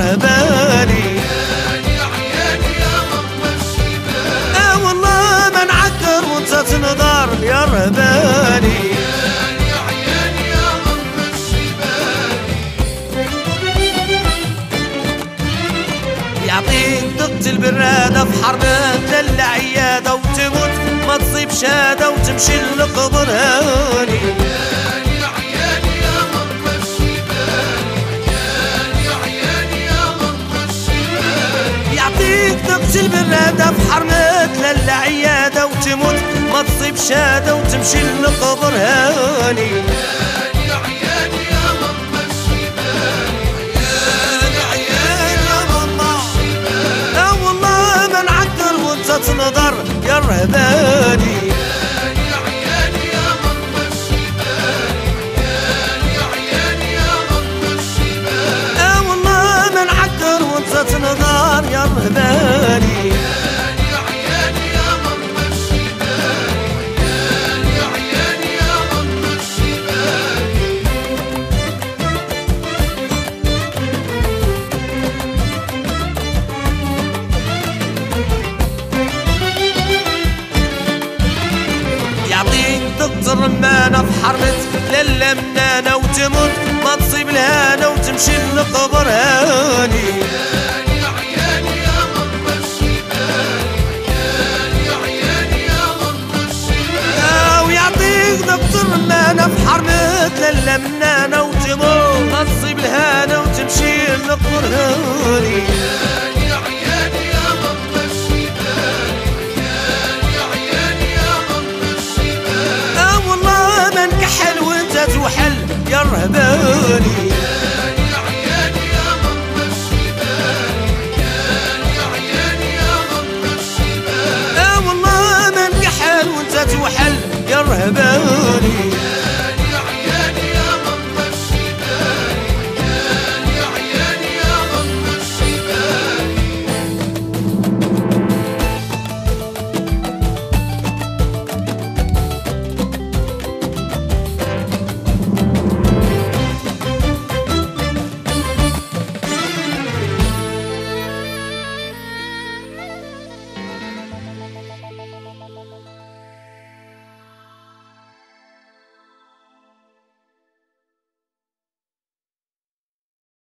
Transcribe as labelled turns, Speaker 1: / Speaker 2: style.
Speaker 1: رهباني آه والله ما نعكر وانت تنظر يا رهباني يعطيك دقة البرادة في حربة تدلع عيادة وتموت ما تصيب شهادة وتمشي للقبر هاني. دقة البرادة في حرمة تدلع عيادة وتموت ما تصيب شهادة وتمشي للقبر. هاني تنظر يا رهباني. والله ما نعكر وانت تنظر يا رهباني. رمانة في حرمة للا منانة وتموت. ما تصيب الهانة وتمشي للقبر هاني آه، ويعطيك دكتور منانة وانت توحل يا رهباني والله ما نكحل وانت توحل يا رهباني